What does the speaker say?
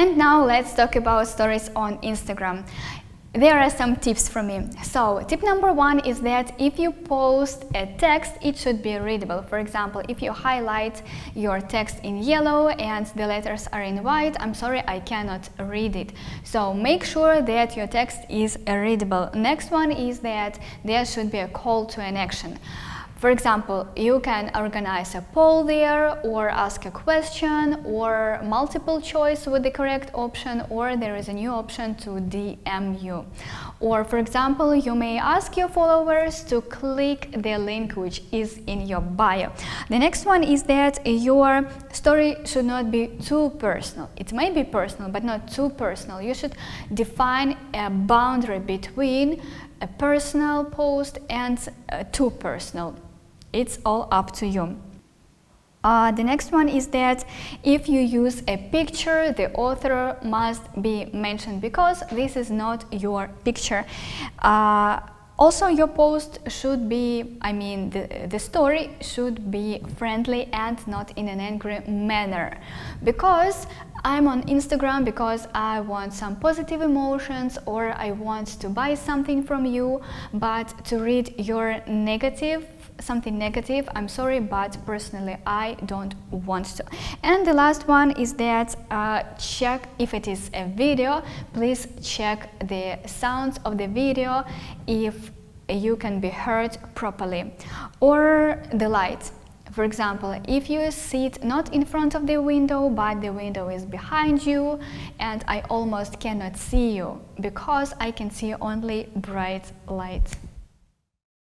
And now let's talk about stories on Instagram there are some tips from me. So tip number one is that if you post a text, it should be readable. For example, if you highlight your text in yellow and the letters are in white, I'm sorry, I cannot read it. So make sure that your text is readable. Next one is that there should be a call to an action. For example, you can organize a poll there or ask a question or multiple choice with the correct option or there is a new option to DM you. Or for example, you may ask your followers to click the link which is in your bio. The next one is that your story should not be too personal. It may be personal, but not too personal. You should define a boundary between a personal post and uh, too personal. It's all up to you. Uh, the next one is that if you use a picture, the author must be mentioned because this is not your picture. Uh, also, your post should be, I mean, the, the story should be friendly and not in an angry manner. Because I'm on Instagram because I want some positive emotions or I want to buy something from you, but to read your negative something negative, I'm sorry, but personally I don't want to. And the last one is that uh, check if it is a video, please check the sounds of the video if you can be heard properly. Or the light. For example, if you sit not in front of the window, but the window is behind you and I almost cannot see you because I can see only bright light.